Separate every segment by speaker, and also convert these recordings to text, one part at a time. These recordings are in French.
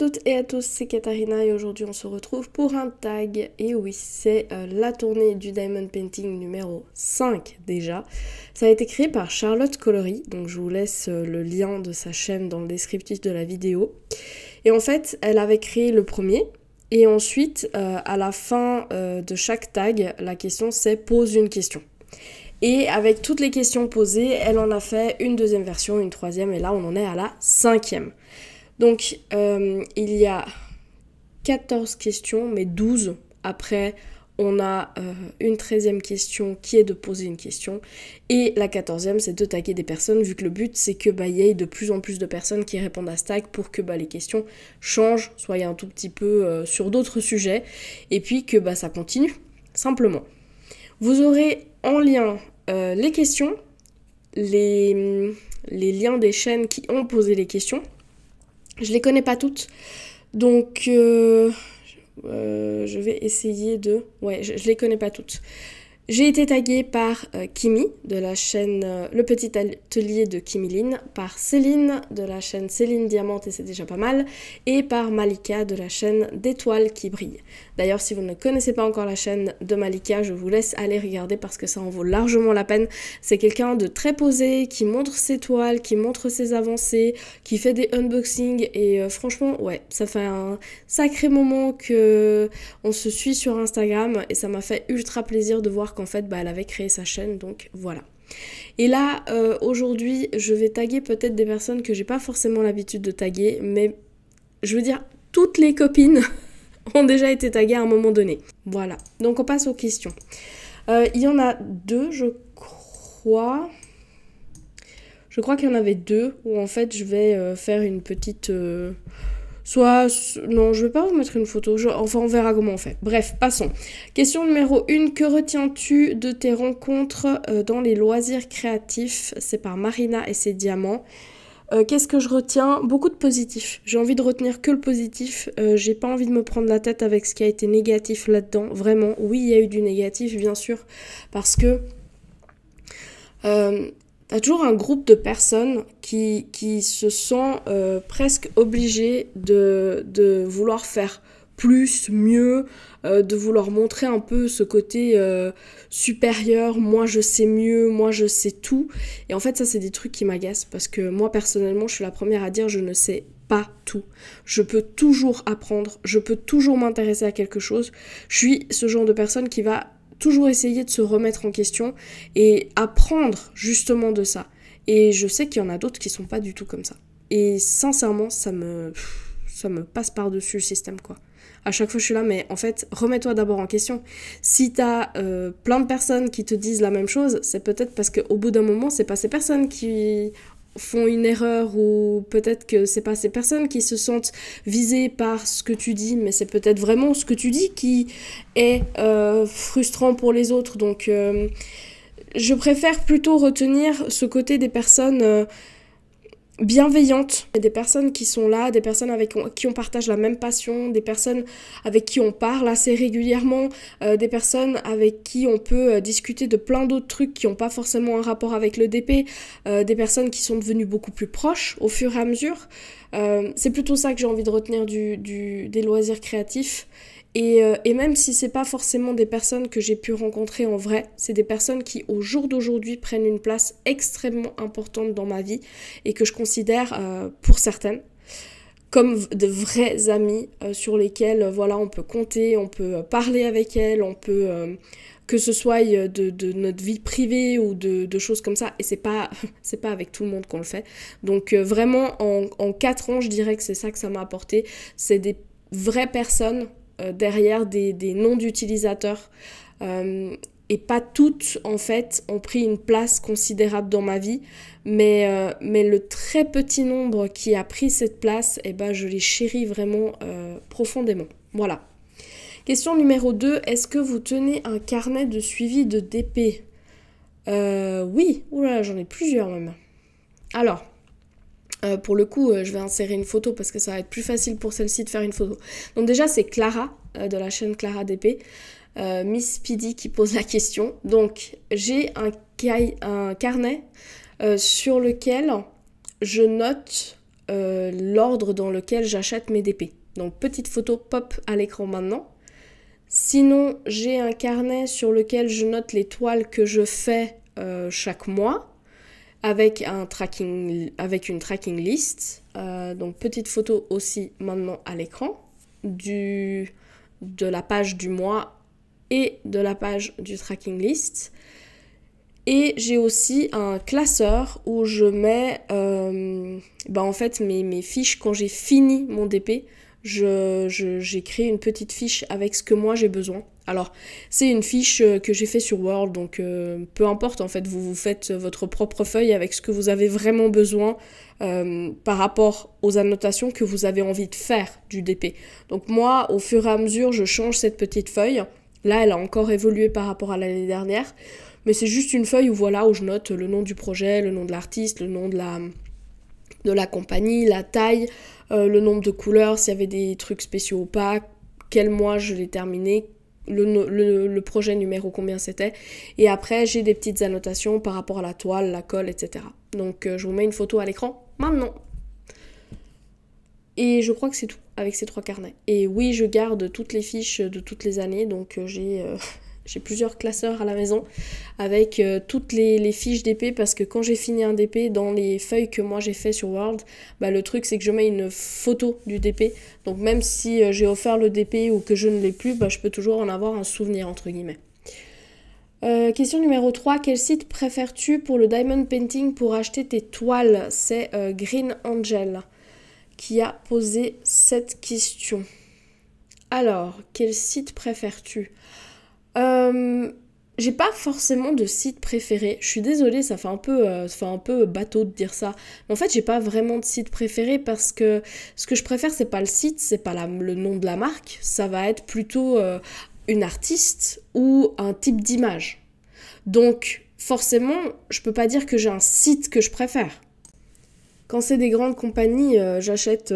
Speaker 1: toutes et à tous, c'est Katharina et aujourd'hui on se retrouve pour un tag. Et oui, c'est euh, la tournée du Diamond Painting numéro 5 déjà. Ça a été créé par Charlotte Colory, donc je vous laisse euh, le lien de sa chaîne dans le descriptif de la vidéo. Et en fait, elle avait créé le premier. Et ensuite, euh, à la fin de chaque tag, la question c'est pose une question. Et avec toutes les questions posées, elle en a fait une deuxième version, une troisième, et là on en est à la cinquième. Donc, euh, il y a 14 questions, mais 12 après. On a euh, une 13e question qui est de poser une question. Et la 14e, c'est de taguer des personnes, vu que le but, c'est que bah, y ait de plus en plus de personnes qui répondent à ce tag pour que bah, les questions changent, soient un tout petit peu euh, sur d'autres sujets. Et puis que bah, ça continue, simplement. Vous aurez en lien les questions, les liens des chaînes qui ont posé les questions je les connais pas toutes. Donc, euh, euh, je vais essayer de... Ouais, je, les connais pas toutes. J'ai été taguée par euh, Kimi de la chaîne Le Petit Atelier de Kimiline, par Céline de la chaîne Céline Diamante et c'est déjà pas mal, et par Malika de la chaîne D'étoiles qui brillent. D'ailleurs, si vous ne connaissez pas encore la chaîne de Malika, je vous laisse aller regarder parce que ça en vaut largement la peine. C'est quelqu'un de très posé, qui montre ses toiles, qui montre ses avancées, qui fait des unboxings et euh, franchement, ouais, ça fait un sacré moment que on se suit sur Instagram et ça m'a fait ultra plaisir de voir en fait bah, elle avait créé sa chaîne, donc voilà. Et là, euh, aujourd'hui, je vais taguer peut-être des personnes que j'ai pas forcément l'habitude de taguer, mais je veux dire, toutes les copines ont déjà été taguées à un moment donné. Voilà, donc on passe aux questions. Euh, il y en a deux, je crois. Je crois qu'il y en avait deux où en fait je vais euh, faire une petite Soit, non, je vais pas vous mettre une photo, enfin on verra comment on fait. Bref, passons. Question numéro 1, que retiens-tu de tes rencontres euh, dans les loisirs créatifs? C'est par Marina et ses diamants. Euh, qu'est-ce que je retiens? Beaucoup de positif. J'ai envie de retenir que le positif. Euh, j'ai pas envie de me prendre la tête avec ce qui a été négatif là-dedans. Vraiment, oui, il y a eu du négatif, bien sûr, parce que T'as toujours un groupe de personnes qui, qui se sent euh, presque obligées de, de, vouloir faire plus, mieux, euh, de vouloir montrer un peu ce côté euh, supérieur, moi je sais mieux, moi je sais tout. Et en fait ça c'est des trucs qui m'agacent parce que moi personnellement je suis la première à dire je ne sais pas tout. Je peux toujours apprendre, je peux toujours m'intéresser à quelque chose. Je suis ce genre de personne qui va toujours essayer de se remettre en question et apprendre justement de ça. Et je sais qu'il y en a d'autres qui sont pas du tout comme ça. Et sincèrement, ça me, ça me passe par-dessus le système, quoi. À chaque fois, je suis là, mais en fait, remets-toi d'abord en question. Si t'as euh, plein de personnes qui te disent la même chose, c'est peut-être parce qu'au bout d'un moment, c'est pas ces personnes qui font une erreur ou peut-être que c'est pas ces personnes qui se sentent visées par ce que tu dis, mais c'est peut-être vraiment ce que tu dis qui est euh, frustrant pour les autres. Donc, euh, je préfère plutôt retenir ce côté des personnes euh, bienveillantes, des personnes qui sont là, des personnes avec qui on partage la même passion, des personnes avec qui on parle assez régulièrement, euh, des personnes avec qui on peut euh, discuter de plein d'autres trucs qui n'ont pas forcément un rapport avec le DP, euh, des personnes qui sont devenues beaucoup plus proches au fur et à mesure. c'est plutôt ça que j'ai envie de retenir du, des loisirs créatifs euh, et, même si c'est pas forcément des personnes que j'ai pu rencontrer en vrai, c'est des personnes qui au jour d'aujourd'hui prennent une place extrêmement importante dans ma vie et que je considère euh, pour certaines comme de vrais amis euh, sur lesquels voilà on peut compter, on peut parler avec elles, on peut que ce soit de, notre vie privée ou de, choses comme ça et c'est pas c'est pas avec tout le monde qu'on le fait. Donc vraiment en, en 4 ans je dirais que c'est ça que ça m'a apporté, c'est des vraies personnes derrière des, noms d'utilisateurs. Euh, et pas toutes, en fait, ont pris une place considérable dans ma vie. Mais, euh, mais le très petit nombre qui a pris cette place, eh ben, je les chéris vraiment profondément. Voilà. Question numéro 2. Est-ce que vous tenez un carnet de suivi de DP Oui. Oula, j'en ai plusieurs même. Alors, euh, pour le coup, euh, je vais insérer une photo parce que ça va être plus facile pour celle-ci de faire une photo. Donc déjà, c'est Clara euh, de la chaîne Clara DP, Miss Speedy qui pose la question. Donc j'ai un, un, carnet sur lequel je note l'ordre dans lequel j'achète mes DP. Donc petite photo pop à l'écran maintenant. Sinon, j'ai un carnet sur lequel je note les toiles que je fais chaque mois avec, un tracking, avec une tracking list. donc petite photo aussi maintenant à l'écran du, de la page du mois et de la page du tracking list. Et j'ai aussi un classeur où je mets euh, bah en fait mes, mes fiches quand j'ai fini mon DP. J'ai je, créé une petite fiche avec ce que moi j'ai besoin. Alors, c'est une fiche euh, que j'ai fait sur Word, donc euh, peu importe en fait, vous vous faites votre propre feuille avec ce que vous avez vraiment besoin par rapport aux annotations que vous avez envie de faire du DP. Donc moi, au fur et à mesure, je change cette petite feuille. Là, elle a encore évolué par rapport à l'année dernière. Mais c'est juste une feuille où voilà où je note le nom du projet, le nom de l'artiste, le nom de la, de la compagnie, la taille, euh, le nombre de couleurs, s'il y avait des trucs spéciaux ou pas, quel mois je l'ai terminé, le, projet numéro combien c'était. Et après j'ai des petites annotations par rapport à la toile, la colle, etc. Donc euh, je vous mets une photo à l'écran maintenant. Et je crois que c'est tout avec ces trois carnets. Et oui, je garde toutes les fiches de toutes les années, donc euh, j'ai plusieurs classeurs à la maison avec euh, toutes les, fiches d'épée parce que quand j'ai fini un DP, dans les feuilles que moi j'ai fait sur Word, bah, le truc c'est que je mets une photo du DP. Donc même si euh, j'ai offert le DP ou que je ne l'ai plus, bah, je peux toujours en avoir un souvenir entre guillemets. Euh, question numéro 3. Quel site préfères-tu pour le diamond painting pour acheter tes toiles? C'est Green Angel qui a posé cette question. Alors, quel site préfères-tu? Euh, j'ai pas forcément de site préféré. Je suis désolée, ça fait un peu, euh, ça fait un peu bateau de dire ça. Mais en fait, j'ai pas vraiment de site préféré parce que ce que je préfère, c'est pas le site, c'est pas le nom de la marque. Ça va être plutôt euh, une artiste ou un type d'image. Donc, forcément, je peux pas dire que j'ai un site que je préfère. Quand c'est des grandes compagnies, j'achète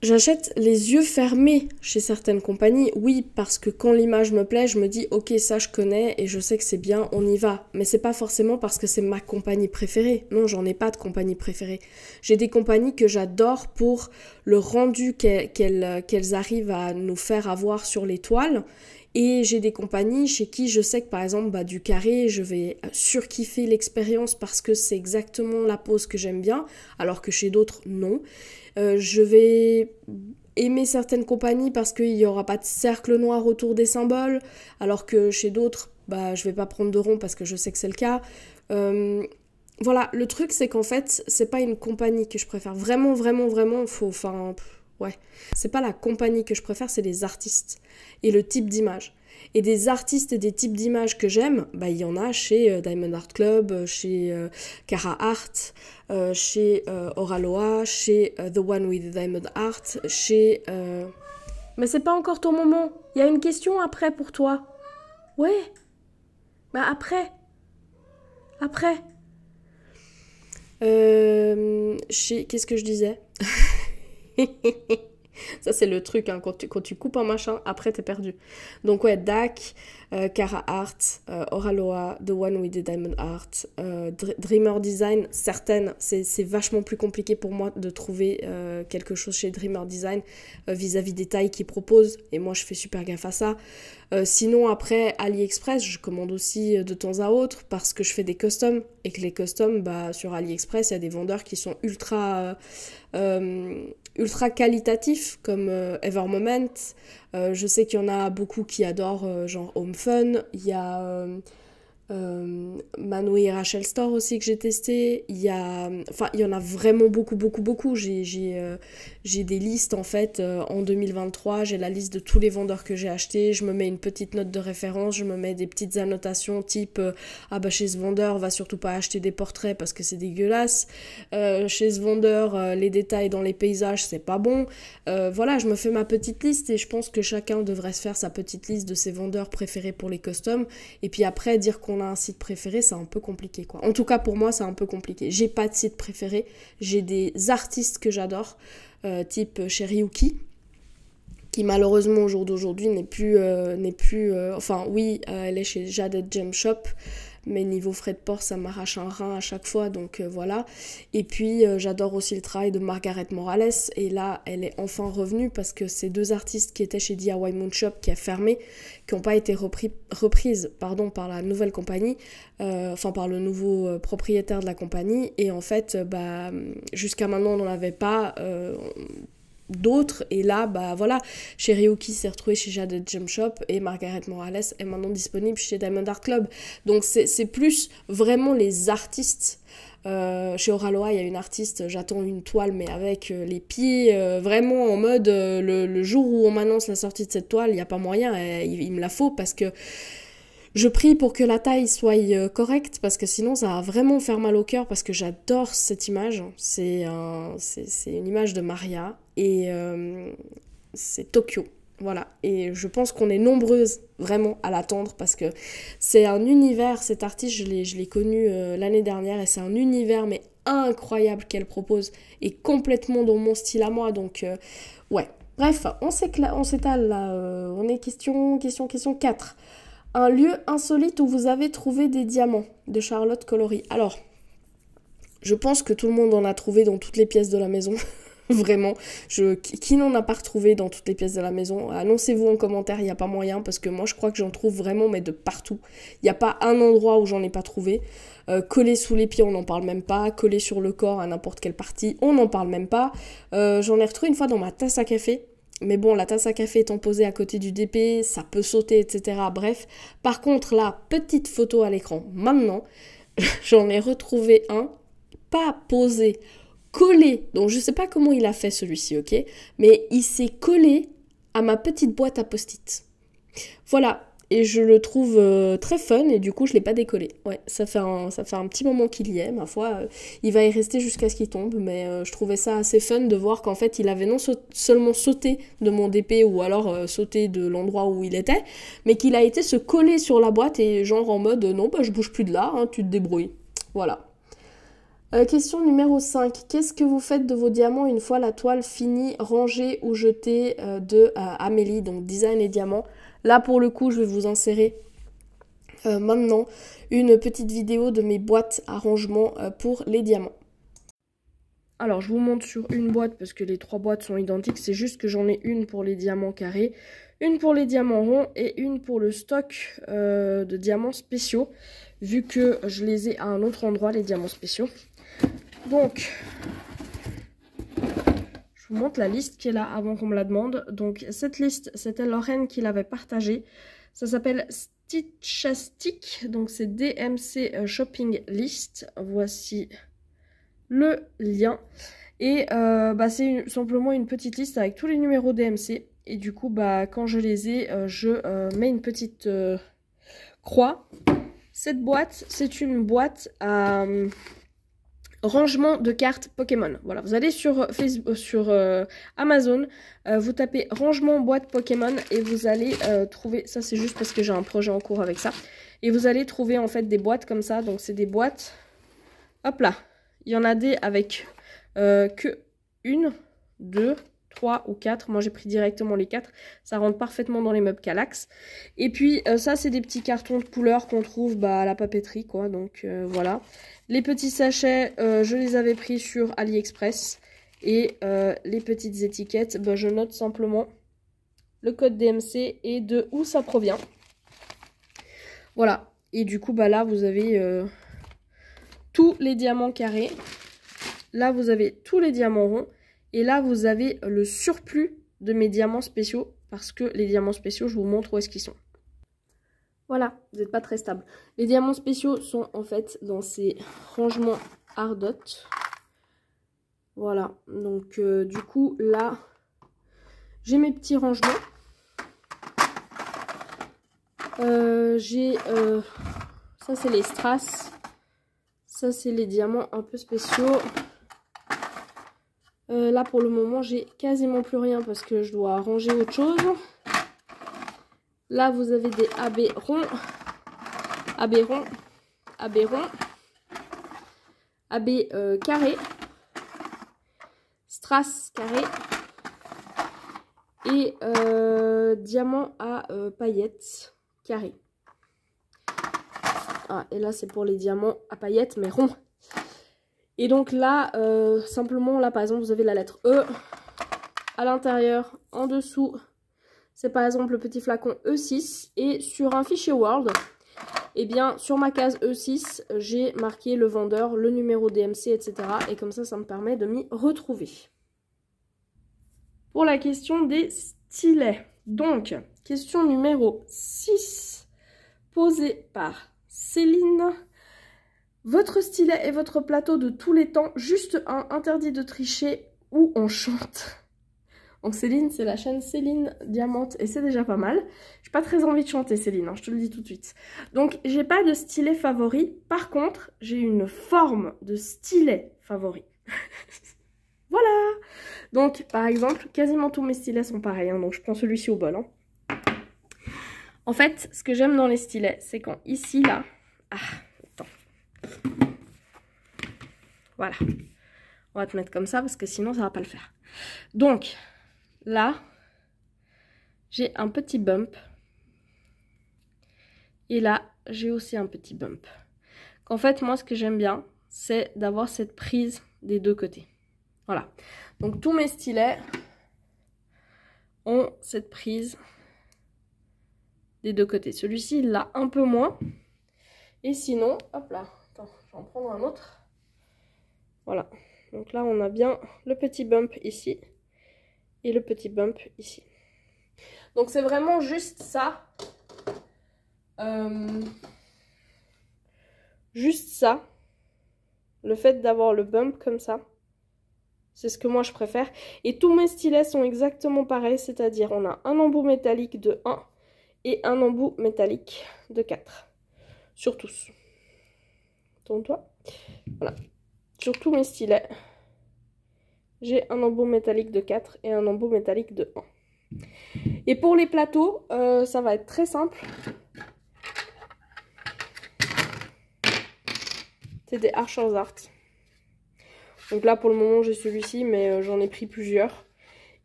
Speaker 1: J'achète les yeux fermés chez certaines compagnies, oui, parce que quand l'image me plaît, je me dis ok ça je connais et je sais que c'est bien, on y va. Mais c'est pas forcément parce que c'est ma compagnie préférée. Non, j'en ai pas de compagnie préférée. J'ai des compagnies que j'adore pour le rendu qu'elles arrivent à nous faire avoir sur les toiles. Et j'ai des compagnies chez qui je sais que par exemple bah, du carré, je vais surkiffer l'expérience parce que c'est exactement la pose que j'aime bien, alors que chez d'autres non. Euh, je vais aimer certaines compagnies parce qu'il n'y aura pas de cercle noir autour des symboles, alors que chez d'autres, bah, je vais pas prendre de rond parce que je sais que c'est le cas. Euh, voilà, le truc c'est qu'en fait, c'est pas une compagnie que je préfère. Vraiment, vraiment, vraiment, faut. Enfin, ouais. C'est pas la compagnie que je préfère, c'est les artistes et le type d'image. Et des artistes et des types d'images que j'aime, bah, il y en a chez euh, Diamond Art Club, euh, chez euh, Cara Art, chez Oraloa, chez The One with Diamond Art, chez... Mais c'est pas encore ton moment. Il y a une question après pour toi. Ouais. Bah après. Après. chez... Qu'est-ce que je disais? Ça, c'est le truc, hein, quand, tu, quand tu coupes un machin, après, t'es perdu. Donc, ouais, euh, Cara Art, euh, Oraloa, The One with the Diamond Art, euh, Dreamer Design, certaines, c'est vachement plus compliqué pour moi de trouver quelque chose chez Dreamer Design vis-à-vis des tailles qu'ils proposent. Et moi, je fais super gaffe à ça. sinon, après, AliExpress, je commande aussi de temps à autre parce que je fais des customs et que les customs, bah, sur AliExpress, il y a des vendeurs qui sont ultra ultra qualitatifs comme euh, Evermoment. Euh, je sais qu'il y en a beaucoup qui adorent euh, genre Home Fun. Il y a euh, et Rachel Store aussi que j'ai testé. Il y a, enfin, il y en a vraiment beaucoup, beaucoup, beaucoup. J'ai, euh, des listes en fait euh, en 2023. J'ai la liste de tous les vendeurs que j'ai achetés. Je me mets une petite note de référence. Je me mets des petites annotations type euh, ah bah chez ce vendeur, va surtout pas acheter des portraits parce que c'est dégueulasse. chez ce vendeur, les détails dans les paysages, c'est pas bon. voilà, je me fais ma petite liste et je pense que chacun devrait se faire sa petite liste de ses vendeurs préférés pour les customs. Et puis après dire qu'on a un site préféré, c'est un peu compliqué quoi. En tout cas pour moi, c'est un peu compliqué. J'ai pas de site préféré, j'ai des artistes que j'adore, euh, type Sheriyuki, qui malheureusement au jour d'aujourd'hui n'est plus, euh, n'est plus, euh, enfin oui, elle est chez Jaded Gem Shop, mais niveau frais de port, ça m'arrache un rein à chaque fois, donc euh, voilà. Et puis euh, j'adore aussi le travail de Margaret Morales, et là, elle est enfin revenue parce que ces deux artistes qui étaient chez DIY Moon Shop, qui a fermé, qui n'ont pas été repris, reprises par la nouvelle compagnie, enfin par le nouveau propriétaire de la compagnie, et en fait, bah, jusqu'à maintenant, on n'en avait pas d'autres. Et là, bah voilà, Ryuki s'est retrouvé chez Jade Jump Shop et Margaret Morales est maintenant disponible chez Diamond Art Club. Donc c'est plus vraiment les artistes. Euh, chez Oraloa, il y a une artiste, j'attends une toile, mais avec euh, les pieds euh, vraiment en mode le, jour où on m'annonce la sortie de cette toile, il n'y a pas moyen, il, me la faut parce que je prie pour que la taille soit correcte parce que sinon ça va vraiment faire mal au cœur parce que j'adore cette image. C'est un, une image de Maria et euh, c'est Tokyo. Voilà, et je pense qu'on est nombreuses vraiment à l'attendre parce que c'est un univers, cet artiste, je l'ai connu euh, l'année dernière et c'est un univers mais incroyable qu'elle propose et complètement dans mon style à moi. Donc, ouais. Bref, on s'étale là, on est question, question, question 4. Un lieu insolite où vous avez trouvé des diamants de Charlotte Colory. Alors, je pense que tout le monde en a trouvé dans toutes les pièces de la maison. Vraiment. Qui n'en a pas retrouvé dans toutes les pièces de la maison Annoncez-vous en commentaire, il n'y a pas moyen, parce que moi je crois que j'en trouve vraiment, mais de partout. Il n'y a pas un endroit où j'en ai pas trouvé. Euh, collé sous les pieds, on n'en parle même pas. Collé sur le corps à n'importe quelle partie, on n'en parle même pas. Euh, j'en ai retrouvé une fois dans ma tasse à café. Mais bon, la tasse à café étant posée à côté du DP, ça peut sauter, etc. Bref. Par contre, la petite photo à l'écran, maintenant, j'en ai retrouvé un, pas posé, collé. Donc je sais pas comment il a fait celui-ci, ok? Mais il s'est collé à ma petite boîte à post-it. Voilà, et je le trouve euh, très fun et du coup je l'ai pas décollé. Ouais, ça fait un, ça fait un petit moment qu'il y est, ma foi. Euh, il va y rester jusqu'à ce qu'il tombe, mais euh, je trouvais ça assez fun de voir qu'en fait il avait non seulement sauté de mon DP ou alors sauté de l'endroit où il était, mais qu'il a été se coller sur la boîte et genre en mode non bah je bouge plus de là, hein, tu te débrouilles. Voilà. Question numéro 5. Qu'est-ce que vous faites de vos diamants une fois la toile finie, rangée ou jetée de Amélie, donc design et diamants? Là, pour le coup, je vais vous insérer euh, maintenant une petite vidéo de mes boîtes à rangement euh, pour les diamants. Alors, je vous montre sur une boîte parce que les trois boîtes sont identiques. C'est juste que j'en ai une pour les diamants carrés, une pour les diamants ronds et une pour le stock euh, de diamants spéciaux. Vu que je les ai à un autre endroit, les diamants spéciaux. Donc, je vous montre la liste qui est là avant qu'on me la demande. Donc cette liste, c'était Lorraine qui l'avait partagée. Ça s'appelle Stitchastic, donc c'est DMC euh, Shopping List. Voici le lien. Et euh, bah, c'est simplement une petite liste avec tous les numéros DMC. Et du coup, bah, quand je les ai, euh, je mets une petite croix. Cette boîte, c'est une boîte à rangement de cartes Pokémon. Voilà, vous allez sur, euh, Facebook, euh, sur euh, Amazon, vous tapez rangement boîte Pokémon et vous allez trouver, ça c'est juste parce que j'ai un projet en cours avec ça, et vous allez trouver en fait des boîtes comme ça, donc c'est des boîtes, hop là, il y en a des avec que une, deux, 3 ou 4. Moi, j'ai pris directement les 4. Ça rentre parfaitement dans les meubles Calax. Et puis, euh, ça, c'est des petits cartons de couleur qu'on trouve bah, à la papeterie, quoi. Donc, euh, voilà. Les petits sachets, euh, je les avais pris sur AliExpress. Et les petites étiquettes, bah, je note simplement le code DMC et de où ça provient. Voilà. Et du coup, bah là, vous avez tous les diamants carrés. Là, vous avez tous les diamants ronds. Et là, vous avez le surplus de mes diamants spéciaux. Parce que les diamants spéciaux, je vous montre où est-ce qu'ils sont. Voilà, vous n'êtes pas très stable. Les diamants spéciaux sont en fait dans ces rangements Ardot. Voilà, donc euh, du coup, là, j'ai mes petits rangements. Euh, j'ai... Euh, ça, c'est les strass. Ça, c'est les diamants un peu spéciaux. Euh, là, pour le moment, j'ai quasiment plus rien parce que je dois ranger autre chose. Là, vous avez des AB ronds, AB ronds, AB euh, carré, strass carré et euh, diamant à paillettes carré. Ah, et là, c'est pour les diamants à paillettes, mais ronds. Et donc là, euh, simplement, là, par exemple, vous avez la lettre E. À l'intérieur, en dessous, c'est par exemple le petit flacon E6. Et sur un fichier Word, et eh bien, sur ma case E6, j'ai marqué le vendeur, le numéro DMC, etc. Et comme ça, ça me permet de m'y retrouver. Pour la question des stylets. Donc, question numéro 6, posée par Céline. Votre stylet est votre plateau de tous les temps, juste un, interdit de tricher ou on chante. Donc Céline, c'est la chaîne Céline Diamante et c'est déjà pas mal. J'ai pas très envie de chanter Céline, hein, je te le dis tout de suite. Donc j'ai pas de stylet favori. Par contre, j'ai une forme de stylet favori. voilà Donc par exemple, quasiment tous mes stylets sont pareils. Hein, donc je prends celui-ci au bol. Hein. En fait, ce que j'aime dans les stylets, c'est quand ici, là... Ah, attends. Voilà. On va te mettre comme ça parce que sinon ça va pas le faire. Donc, là, j'ai un petit bump. Et là, j'ai aussi un petit bump. En fait, moi, ce que j'aime bien, c'est d'avoir cette prise des deux côtés. Voilà. Donc, tous mes stylets ont cette prise des deux côtés. Celui-ci, il l'a un peu moins. Et sinon, hop là, attends, je vais en prendre un autre. Voilà. Donc là, on a bien le petit bump ici et le petit bump ici. Donc c'est vraiment juste ça. Euh, juste ça. Le fait d'avoir le bump comme ça. C'est ce que moi je préfère. Et tous mes stylets sont exactement pareils. C'est-à-dire on a un embout métallique de 1 et un embout métallique de 4. Sur tous. Tourne-toi. Voilà. Sur tous mes stylets j'ai un embout métallique de 4 et un embout métallique de 1. Et pour les plateaux, euh, ça va être très simple. C'est des Archer's Art. Donc là, pour le moment, j'ai celui-ci, mais euh, j'en ai pris plusieurs.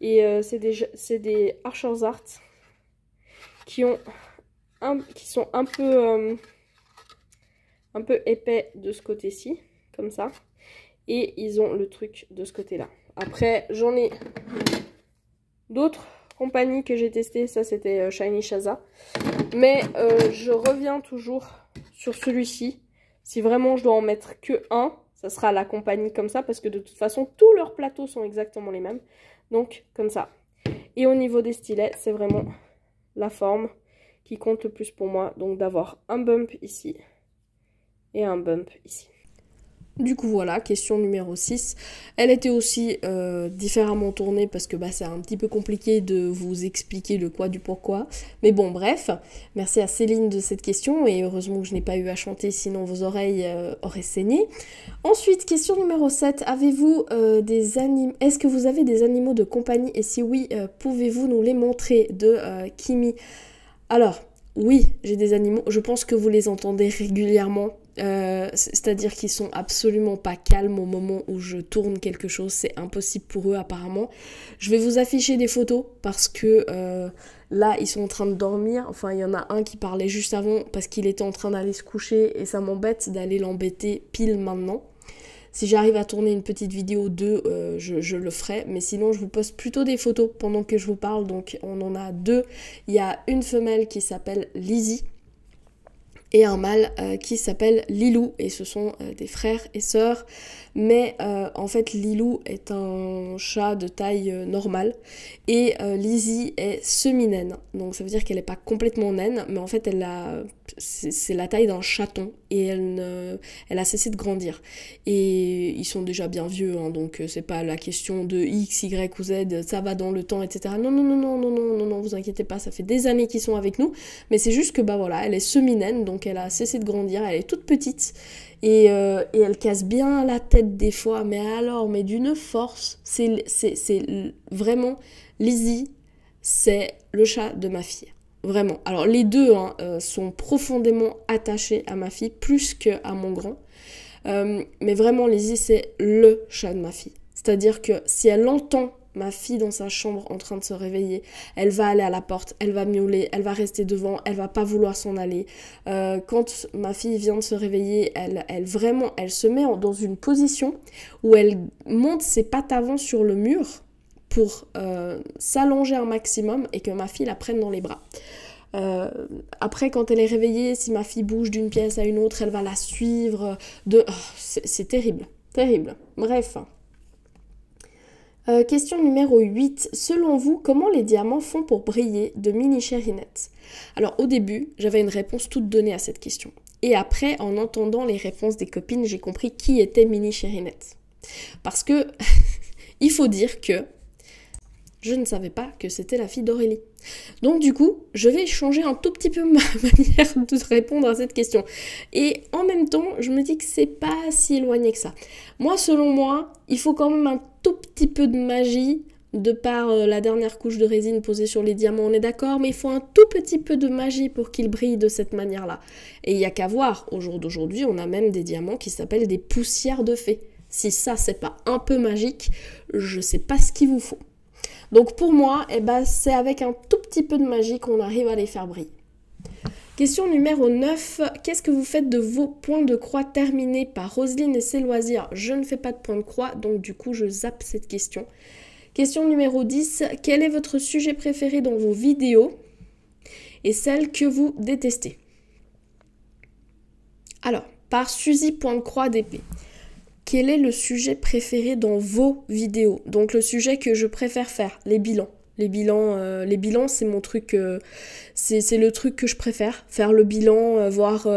Speaker 1: Et euh, c'est des, des Archer's Art qui, qui sont un peu, un peu épais de ce côté-ci, comme ça. Et ils ont le truc de ce côté-là. Après, j'en ai d'autres compagnies que j'ai testées. Ça, c'était euh, Shiny Shaza. Mais euh, je reviens toujours sur celui-ci. Si vraiment je dois en mettre que un, ça sera la compagnie comme ça. Parce que de toute façon, tous leurs plateaux sont exactement les mêmes. Donc, comme ça. Et au niveau des stylets, c'est vraiment la forme qui compte le plus pour moi. Donc, d'avoir un bump ici et un bump ici. Du coup voilà, question numéro 6. Elle était aussi euh, différemment tournée parce que bah, c'est un petit peu compliqué de vous expliquer le quoi du pourquoi. Mais bon bref, merci à Céline de cette question et heureusement que je n'ai pas eu à chanter sinon vos oreilles euh, auraient saigné. Ensuite, question numéro 7. Avez-vous euh, des animaux... Est-ce que vous avez des animaux de compagnie? Et si oui, pouvez-vous nous les montrer? De Kimi Alors, oui, j'ai des animaux. Je pense que vous les entendez régulièrement euh, c'est-à-dire qu'ils sont absolument pas calmes au moment où je tourne quelque chose, c'est impossible pour eux apparemment. Je vais vous afficher des photos parce que euh, là ils sont en train de dormir, enfin il y en a un qui parlait juste avant parce qu'il était en train d'aller se coucher et ça m'embête d'aller l'embêter pile maintenant. Si j'arrive à tourner une petite vidéo d'eux, euh, je, je, le ferai. Mais sinon, je vous poste plutôt des photos pendant que je vous parle. Donc, on en a deux. Il y a une femelle qui s'appelle Lizzie et un mâle euh, qui s'appelle Lilou. Et ce sont euh, des frères et sœurs. Mais euh, en fait Lilou est un chat de taille normale. Et Lizzie est semi-naine. Donc ça veut dire qu'elle n'est pas complètement naine mais en fait elle a c'est la taille d'un chaton. Et elle, ne, elle a cessé de grandir. Et ils sont déjà bien vieux hein, donc c'est pas la question de X, Y ou Z ça va dans le temps etc non non non non non non non non vous inquiétez pas ça fait des années qu'ils sont avec nous. Mais c'est juste que bah voilà elle est semi-naine donc elle a cessé de grandir, elle est toute petite et, euh, elle casse bien la tête des fois, mais alors, mais d'une force, c'est vraiment Lizzie, c'est le chat de ma fille. Vraiment. Alors les deux hein, euh, sont profondément attachés à ma fille, plus qu'à mon grand. Euh, mais vraiment, Lizzie, c'est le chat de ma fille. C'est-à-dire que si elle entend ma fille dans sa chambre en train de se réveiller, elle va aller à la porte, elle va miauler, elle va rester devant, elle va pas vouloir s'en aller. Euh, quand ma fille vient de se réveiller, elle, elle vraiment, elle se met dans une position où elle monte ses pattes avant sur le mur pour euh, s'allonger un maximum et que ma fille la prenne dans les bras. Euh, après, quand elle est réveillée, si ma fille bouge d'une pièce à une autre, elle va la suivre. De... Oh, c'est terrible, terrible. Bref. Euh, question numéro 8. Selon vous, comment les diamants font pour briller de Mini Cherinette Alors au début, j'avais une réponse toute donnée à cette question. Et après, en entendant les réponses des copines, j'ai compris qui était Mini Cherinette. Parce que il faut dire que je ne savais pas que c'était la fille d'Aurélie. Donc du coup, je vais changer un tout petit peu ma manière de répondre à cette question. Et en même temps, je me dis que c'est pas si éloigné que ça. Moi, selon moi, il faut quand même un tout petit peu de magie de par euh, la dernière couche de résine posée sur les diamants, on est d'accord, mais il faut un tout petit peu de magie pour qu'ils brillent de cette manière-là. Et il n'y a qu'à voir, au jour d'aujourd'hui, on a même des diamants qui s'appellent des poussières de fées. Si ça, c'est pas un peu magique, je sais pas ce qu'il vous faut. Donc pour moi, eh ben, c'est avec un tout petit peu de magie qu'on arrive à les faire briller. Question numéro 9. Qu'est-ce que vous faites de vos points de croix terminés par Roselyne et ses loisirs? Je ne fais pas de points de croix, donc du coup je zappe cette question. Question numéro 10. Quel est votre sujet préféré dans vos vidéos et celle que vous détestez? Alors, par Suzy point de croix d'épée quel est le sujet préféré dans vos vidéos? Donc le sujet que je préfère faire, les bilans. Les bilans, euh, les bilans c'est mon truc, euh, c'est le truc que je préfère. Faire le bilan, euh, voir,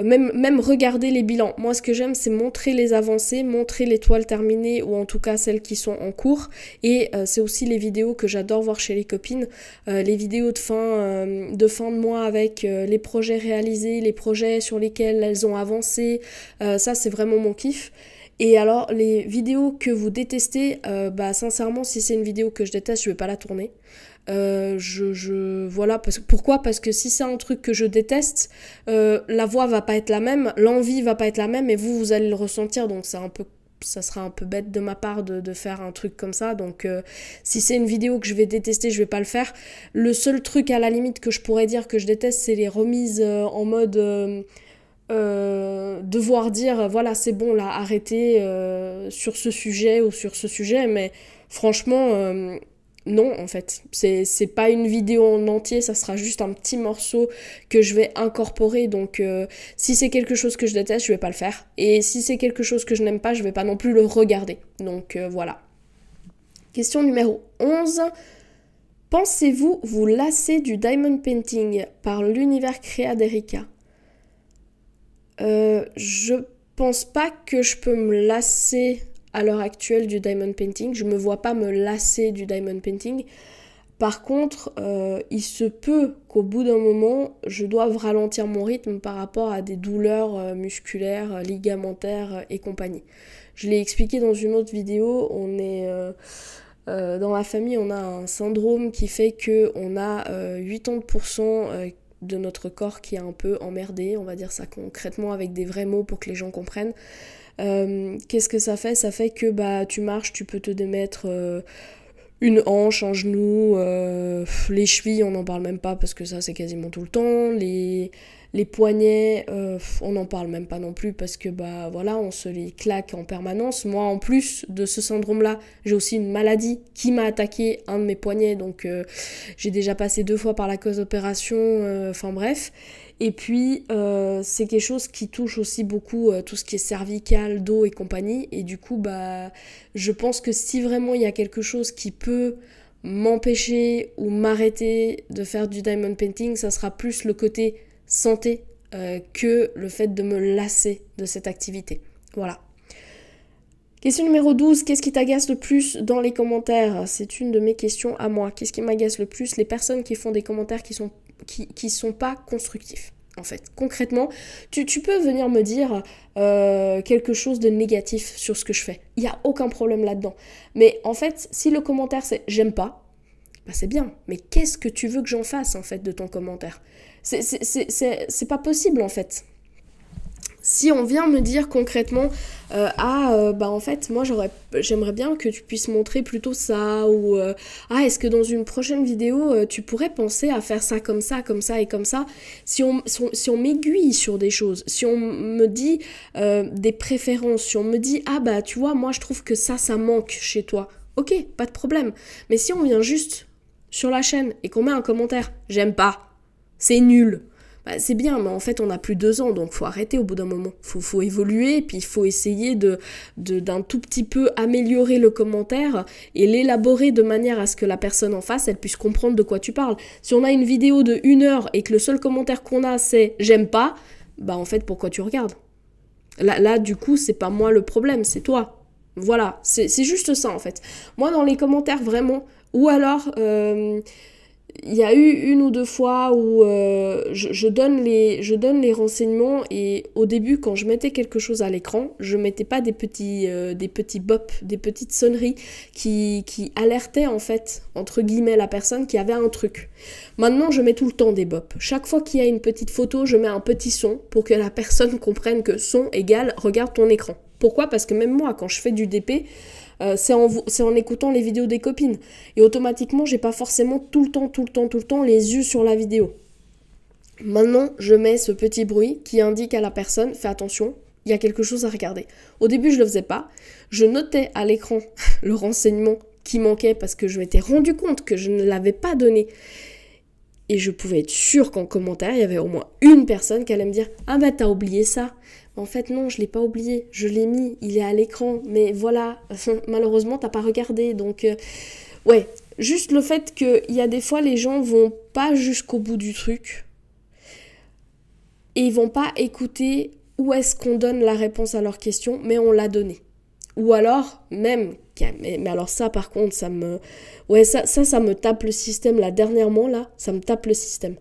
Speaker 1: même, même regarder les bilans. Moi ce que j'aime c'est montrer les avancées, montrer les toiles terminées ou en tout cas celles qui sont en cours. Et c'est aussi les vidéos que j'adore voir chez les copines. les vidéos de fin, de fin de mois avec les projets réalisés, les projets sur lesquels elles ont avancé. ça c'est vraiment mon kiff. Et alors, les vidéos que vous détestez, euh, bah sincèrement, si c'est une vidéo que je déteste, je vais pas la tourner. Euh, je, je, voilà pourquoi? Parce que si c'est un truc que je déteste euh, la voix va pas être la même l'envie va pas être la même et vous vous allez le ressentir. Donc c'est un peu ça sera un peu bête de ma part de, de faire un truc comme ça. Donc si c'est une vidéo que je vais détester je vais pas le faire. Le seul truc à la limite que je pourrais dire que je déteste c'est les remises en mode euh, devoir dire voilà c'est bon là arrêtez euh, sur ce sujet ou sur ce sujet mais franchement euh, non en fait. C'est pas une vidéo en entier ça sera juste un petit morceau que je vais incorporer donc si c'est quelque chose que je déteste je vais pas le faire. Et si c'est quelque chose que je n'aime pas je vais pas non plus le regarder. Donc voilà. Question numéro 11 Pensez-vous vous lasser du diamond painting par l'univers créa d'Erika? Euh, je pense pas que je peux me lasser à l'heure actuelle du diamond painting. Je me vois pas me lasser du diamond painting. Par contre, euh, il se peut qu'au bout d'un moment, je doive ralentir mon rythme par rapport à des douleurs euh, musculaires, ligamentaires et compagnie. Je l'ai expliqué dans une autre vidéo, on est dans la famille, on a un syndrome qui fait que on a 80% de notre corps qui est un peu emmerdé, on va dire ça concrètement avec des vrais mots pour que les gens comprennent. Euh, qu'est-ce que ça fait? Ça fait que bah tu marches, tu peux te démettre euh, une hanche, un genou, euh, les chevilles, on n'en parle même pas parce que ça c'est quasiment tout le temps, les les poignets, euh, on n'en parle même pas non plus parce que bah voilà, on se les claque en permanence. Moi, en plus de ce syndrome-là, j'ai aussi une maladie qui m'a attaqué un de mes poignets, donc euh, j'ai déjà passé deux fois par la cause opération. Euh, enfin bref. Et puis, c'est quelque chose qui touche aussi beaucoup tout ce qui est cervical, dos et compagnie. Et du coup, bah, je pense que si vraiment il y a quelque chose qui peut m'empêcher ou m'arrêter de faire du diamond painting, ça sera plus le côté santé euh, que le fait de me lasser de cette activité. Voilà. Question numéro 12, qu'est-ce qui t'agace le plus dans les commentaires? C'est une de mes questions à moi. Qu'est-ce qui m'agace le plus? Les personnes qui font des commentaires qui sont, qui, sont pas constructifs. En fait, concrètement, tu, peux venir me dire euh, quelque chose de négatif sur ce que je fais. Il n'y a aucun problème là-dedans. Mais en fait, si le commentaire c'est j'aime pas, bah c'est bien. Mais qu'est-ce que tu veux que j'en fasse en fait de ton commentaire? C'est pas possible en fait. Si on vient me dire concrètement, euh, ah euh, bah en fait moi j'aimerais bien que tu puisses montrer plutôt ça ou euh, ah est-ce que dans une prochaine vidéo tu pourrais penser à faire ça comme ça, comme ça et comme ça? Si on, si on, m'aiguille sur des choses, si on me dit des préférences, si on me dit ah bah tu vois moi je trouve que ça ça manque chez toi, ok pas de problème. Mais si on vient juste sur la chaîne et qu'on met un commentaire j'aime pas, c'est nul bah, c'est bien, mais en fait on a plus deux ans, donc faut arrêter au bout d'un moment. Faut, faut évoluer, puis il faut essayer de, d'un tout petit peu améliorer le commentaire et l'élaborer de manière à ce que la personne en face, elle puisse comprendre de quoi tu parles. Si on a une vidéo de une heure et que le seul commentaire qu'on a c'est j'aime pas, bah en fait pourquoi tu regardes? Là, là du coup c'est pas moi le problème, c'est toi. Voilà, c'est juste ça en fait. Moi dans les commentaires vraiment, ou alors... Euh, il y a eu une ou deux fois où euh, je, donne les, je donne les renseignements et au début quand je mettais quelque chose à l'écran, je mettais pas des petits, euh, des petits bops, des petites sonneries qui, qui alertaient en fait, entre guillemets, la personne qui avait un truc. Maintenant je mets tout le temps des bops. Chaque fois qu'il y a une petite photo, je mets un petit son pour que la personne comprenne que son égale regarde ton écran. Pourquoi? Parce que même moi quand je fais du DP, euh, c'est en, écoutant les vidéos des copines. Et automatiquement, j'ai pas forcément tout le temps, tout le temps, tout le temps les yeux sur la vidéo. Maintenant, je mets ce petit bruit qui indique à la personne, fais attention, il y a quelque chose à regarder. Au début, je le faisais pas. Je notais à l'écran le renseignement qui manquait parce que je m'étais rendu compte que je ne l'avais pas donné. Et je pouvais être sûre qu'en commentaire, il y avait au moins une personne qui allait me dire Ah bah t'as oublié ça. En fait, non, je l'ai pas oublié. Je l'ai mis, il est à l'écran. Mais voilà, malheureusement, t'as pas regardé. Donc, euh, ouais, juste le fait qu'il y a des fois, les gens vont pas jusqu'au bout du truc. Et ils vont pas écouter où est-ce qu'on donne la réponse à leur question, mais on l'a donné. Ou alors, même, mais, alors ça par contre, ça me... Ouais, ça, ça, ça me tape le système, là, dernièrement, là, ça me tape le système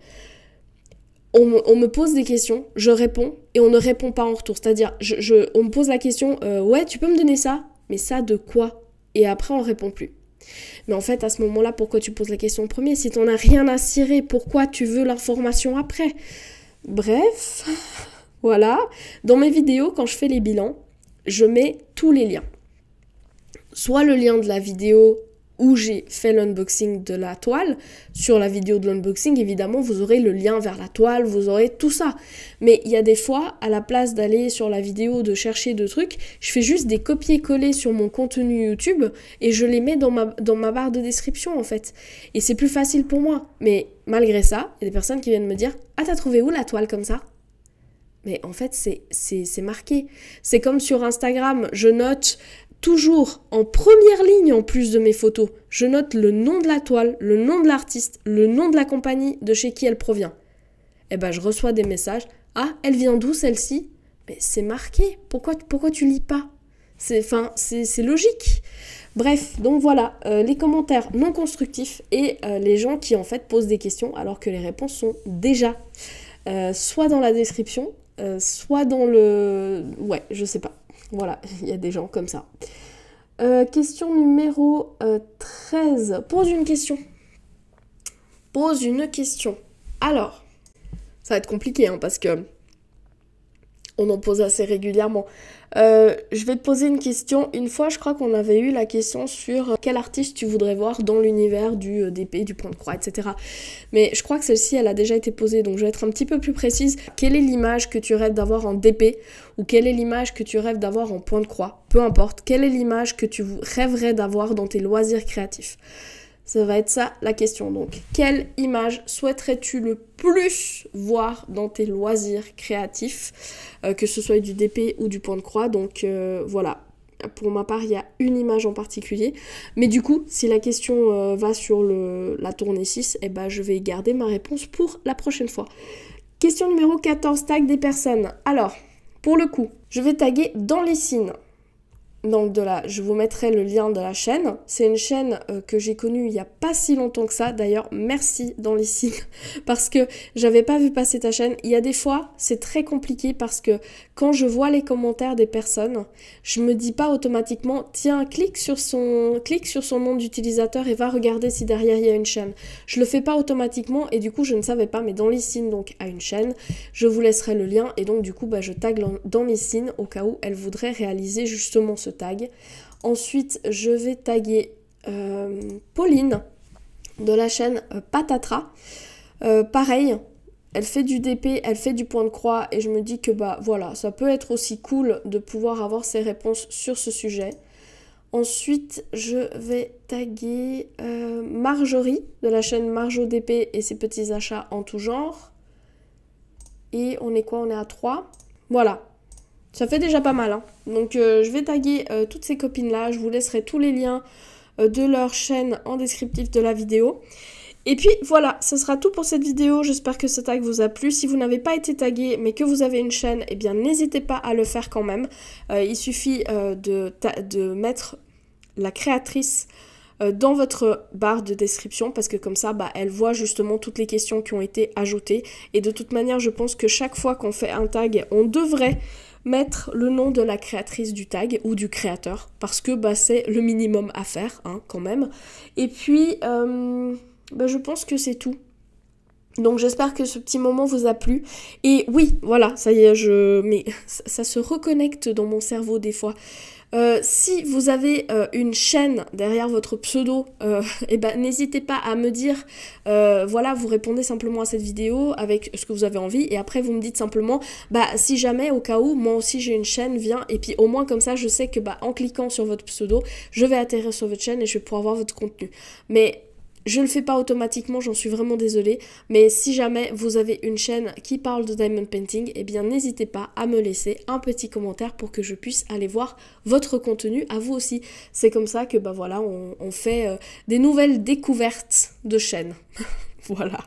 Speaker 1: on me, pose des questions, je réponds on ne répond pas en retour. C'est-à-dire, je, on me pose la question, euh, ouais, tu peux me donner ça? Mais ça de quoi? Et après, on répond plus. Mais en fait, à ce moment-là, pourquoi tu poses la question en premier? Si tu n'en as rien à cirer, pourquoi tu veux l'information après? Bref, voilà. Dans mes vidéos, quand je fais les bilans, je mets tous les liens. Soit le lien de la vidéo où j'ai fait l'unboxing de la toile. Sur la vidéo de l'unboxing, évidemment, vous aurez le lien vers la toile, vous aurez tout ça. Mais il y a des fois, à la place d'aller sur la vidéo, de chercher de trucs, je fais juste des copier-coller sur mon contenu YouTube et je les mets dans ma, dans ma barre de description en fait. Et c'est plus facile pour moi. Mais malgré ça, il y a des personnes qui viennent me dire Ah, t'as trouvé où la toile comme ça? Mais en fait, c'est marqué. C'est comme sur Instagram, je note toujours en première ligne en plus de mes photos, je note le nom de la toile, le nom de l'artiste, le nom de la compagnie de chez qui elle provient. Eh ben je reçois des messages. Ah, elle vient d'où celle-ci? Mais c'est marqué. Pourquoi, pourquoi tu lis pas? C'est c'est logique. Bref, donc voilà, euh, les commentaires non constructifs et euh, les gens qui en fait posent des questions alors que les réponses sont déjà euh, soit dans la description, soit dans le... Ouais, je sais pas. Voilà, il y a des gens comme ça. Euh, question numéro 13. Euh, Pose une question. Pose une question. Alors, ça va être compliqué hein, parce que on en pose assez régulièrement. Euh, je vais te poser une question. Une fois, je crois qu'on avait eu la question sur quel artiste tu voudrais voir dans l'univers du euh, DP, du point de croix, etc. Mais je crois que celle-ci, elle a déjà été posée, donc je vais être un petit peu plus précise. Quelle est l'image que tu rêves d'avoir en DP ou quelle est l'image que tu rêves d'avoir en point de croix? Peu importe. Quelle est l'image que tu rêverais d'avoir dans tes loisirs créatifs? Ça va être ça la question. Donc, quelle image souhaiterais-tu le plus voir dans tes loisirs créatifs, euh, que ce soit du DP ou du point de croix? Donc euh, voilà. Pour ma part, il y a une image en particulier. Mais du coup, si la question euh, va sur la tournée 6, eh ben, je vais garder ma réponse pour la prochaine fois. Question numéro 14, tag des personnes. Alors, pour le coup, je vais taguer dans les signes. Donc de la, je vous mettrai le lien de la chaîne. C'est une chaîne euh, que j'ai connue il n'y a pas si longtemps que ça. D'ailleurs, merci dans les signes parce que j'avais pas vu passer ta chaîne. Il y a des fois, c'est très compliqué parce que quand je vois les commentaires des personnes, je me dis pas automatiquement tiens, clique sur son clique sur son nom d'utilisateur et va regarder si derrière il y a une chaîne. Je le fais pas automatiquement et du coup, je ne savais pas mais dans les signes donc à une chaîne, je vous laisserai le lien et donc du coup, bah, je tag dans les signes au cas où elle voudrait réaliser justement ce tag. Ensuite, je vais taguer euh, Pauline de la chaîne euh, Patatra. Euh, pareil, elle fait du DP, elle fait du point de croix et je me dis que bah voilà, ça peut être aussi cool de pouvoir avoir ses réponses sur ce sujet. Ensuite, je vais taguer Marjorie de la chaîne Marjo DP et ses petits achats en tout genre. Et on est quoi? On est à 3. Voilà, ça fait déjà pas mal. Hein. Donc euh, je vais taguer euh, toutes ces copines-là. Je vous laisserai tous les liens euh, de leur chaîne en descriptif de la vidéo. Et puis voilà, ce sera tout pour cette vidéo. J'espère que ce tag vous a plu. Si vous n'avez pas été tagué mais que vous avez une chaîne, eh bien n'hésitez pas à le faire quand même. il suffit de, de, mettre la créatrice dans votre barre de description parce que comme ça bah, elle voit justement toutes les questions qui ont été ajoutées et de toute manière je pense que chaque fois qu'on fait un tag on devrait mettre le nom de la créatrice du tag ou du créateur parce que bah, c'est le minimum à faire hein, quand même. Et puis euh, bah, je pense que c'est tout. Donc j'espère que ce petit moment vous a plu. Et oui, voilà, ça y est, je. Mais ça se reconnecte dans mon cerveau des fois. Euh, si vous avez euh, une chaîne derrière votre pseudo, euh, eh ben, n'hésitez pas à me dire, voilà, vous répondez simplement à cette vidéo avec ce que vous avez envie, et après vous me dites simplement, bah si jamais au cas où, moi aussi j'ai une chaîne, viens, et puis au moins comme ça, je sais que bah en cliquant sur votre pseudo, je vais atterrir sur votre chaîne et je vais pouvoir voir votre contenu. Mais je le fais pas automatiquement, j'en suis vraiment désolée, mais si jamais vous avez une chaîne qui parle de diamond painting, eh bien n'hésitez pas à me laisser un petit commentaire pour que je puisse aller voir votre contenu à vous aussi. C'est comme ça que bah voilà, on, fait euh, des nouvelles découvertes de chaînes. Voilà.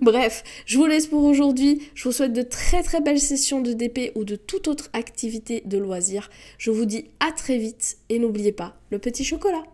Speaker 1: Bref, je vous laisse pour aujourd'hui. Je vous souhaite de très très belles sessions de DP ou de toute autre activité de loisir. Je vous dis à très vite et n'oubliez pas le petit chocolat.